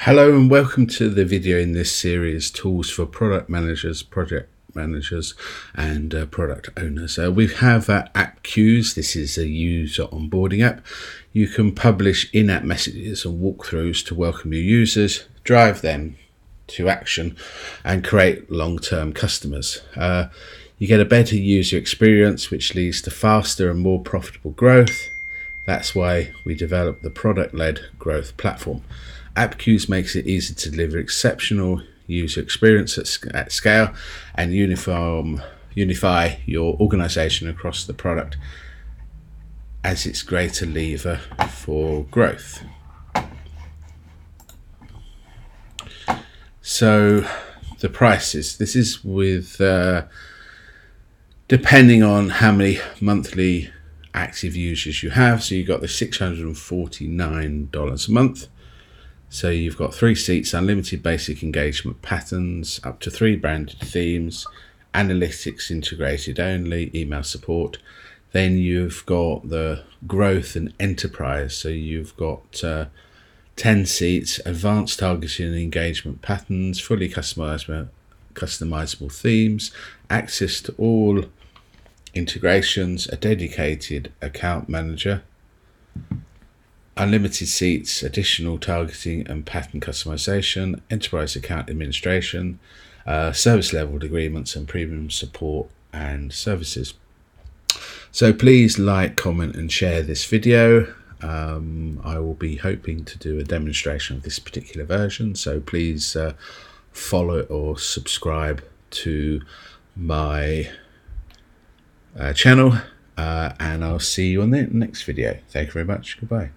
Hello and welcome to the video in this series, Tools for Product Managers, Project Managers and uh, Product Owners. Uh, we have uh, Appcues. This is a user onboarding app. You can publish in-app messages and walkthroughs to welcome your users, drive them to action and create long-term customers. Uh, you get a better user experience which leads to faster and more profitable growth. That's why we developed the product-led growth platform. Appcues makes it easy to deliver exceptional user experience at, at scale and uniform unify your organization across the product as its greater lever for growth. So the prices, this is with uh, depending on how many monthly active users you have. So you've got the $649 a month so you've got three seats, unlimited basic engagement patterns, up to three branded themes, analytics integrated only, email support. Then you've got the growth and enterprise. So you've got uh, 10 seats, advanced targeting and engagement patterns, fully customizable, customizable themes, access to all integrations, a dedicated account manager, unlimited seats, additional targeting and pattern customization, enterprise account administration, uh, service level agreements, and premium support and services. So please like, comment, and share this video. Um, I will be hoping to do a demonstration of this particular version, so please uh, follow or subscribe to my uh, channel, uh, and I'll see you on the next video. Thank you very much. Goodbye.